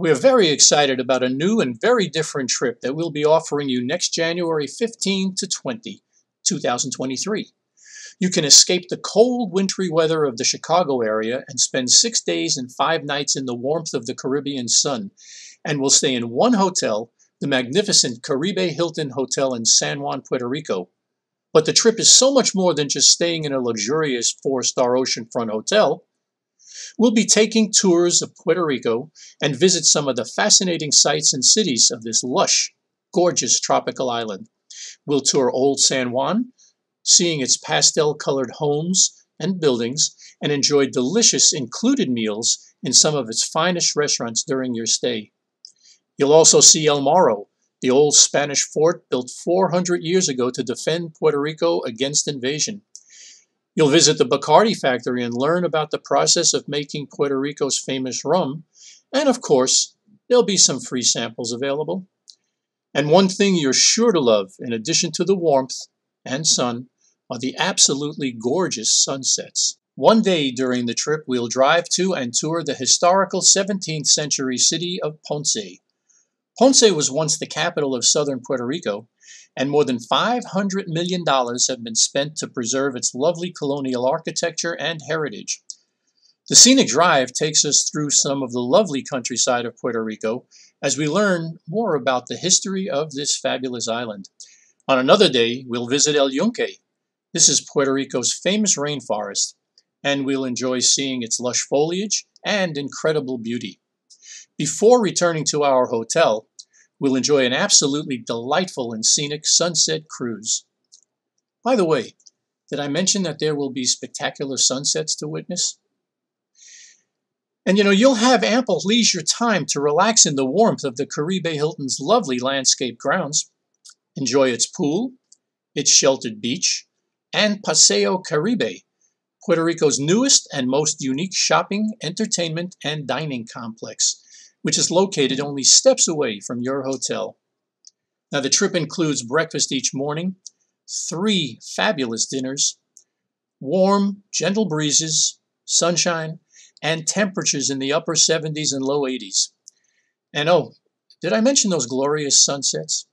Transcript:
We are very excited about a new and very different trip that we'll be offering you next January 15 to 20, 2023. You can escape the cold, wintry weather of the Chicago area and spend six days and five nights in the warmth of the Caribbean sun, and will stay in one hotel, the magnificent Caribe Hilton Hotel in San Juan, Puerto Rico. But the trip is so much more than just staying in a luxurious four-star oceanfront hotel. We'll be taking tours of Puerto Rico and visit some of the fascinating sights and cities of this lush, gorgeous tropical island. We'll tour Old San Juan, seeing its pastel-colored homes and buildings, and enjoy delicious included meals in some of its finest restaurants during your stay. You'll also see El Morro, the old Spanish fort built 400 years ago to defend Puerto Rico against invasion. You'll visit the Bacardi factory and learn about the process of making Puerto Rico's famous rum, and of course, there'll be some free samples available. And one thing you're sure to love, in addition to the warmth and sun, are the absolutely gorgeous sunsets. One day during the trip, we'll drive to and tour the historical 17th century city of Ponce. Ponce was once the capital of southern Puerto Rico, and more than $500 million have been spent to preserve its lovely colonial architecture and heritage. The scenic drive takes us through some of the lovely countryside of Puerto Rico as we learn more about the history of this fabulous island. On another day, we'll visit El Yunque, this is Puerto Rico's famous rainforest, and we'll enjoy seeing its lush foliage and incredible beauty. Before returning to our hotel, we'll enjoy an absolutely delightful and scenic sunset cruise. By the way, did I mention that there will be spectacular sunsets to witness? And you know, you'll have ample leisure time to relax in the warmth of the Caribe Hilton's lovely landscape grounds, enjoy its pool, its sheltered beach, and Paseo Caribe, Puerto Rico's newest and most unique shopping, entertainment, and dining complex, which is located only steps away from your hotel. Now, the trip includes breakfast each morning, three fabulous dinners, warm, gentle breezes, sunshine, and temperatures in the upper 70s and low 80s. And oh, did I mention those glorious sunsets?